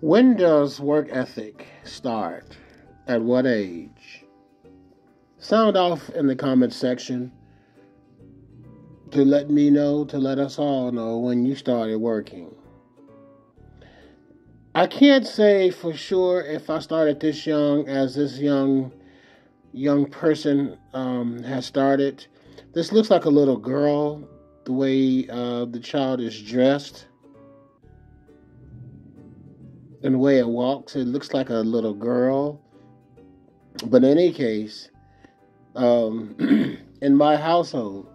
When does work ethic start? At what age? Sound off in the comment section to let me know, to let us all know when you started working. I can't say for sure if I started this young as this young young person um, has started. This looks like a little girl, the way uh, the child is dressed and the way it walks, it looks like a little girl. But in any case, um, in my household,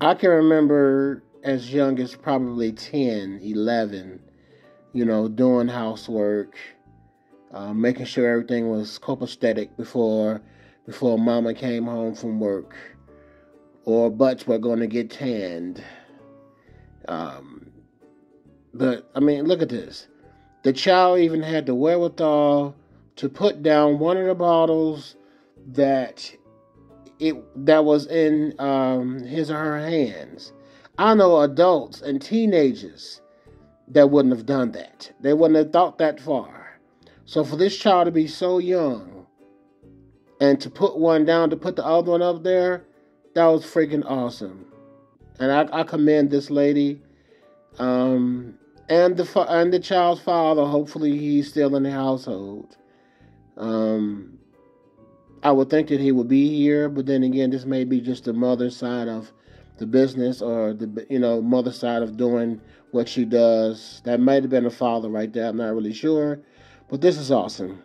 I can remember as young as probably 10, 11, you know, doing housework, uh, making sure everything was copacetic before before mama came home from work, or butts were going to get tanned. Um, but I mean, look at this. The child even had the wherewithal to put down one of the bottles that it that was in um, his or her hands. I know adults and teenagers that wouldn't have done that. They wouldn't have thought that far. So for this child to be so young and to put one down to put the other one up there, that was freaking awesome. And I, I commend this lady. Um, and the and the child's father. Hopefully, he's still in the household. Um, I would think that he would be here, but then again, this may be just the mother side of the business, or the you know mother side of doing what she does. That might have been a father right there. I'm not really sure, but this is awesome.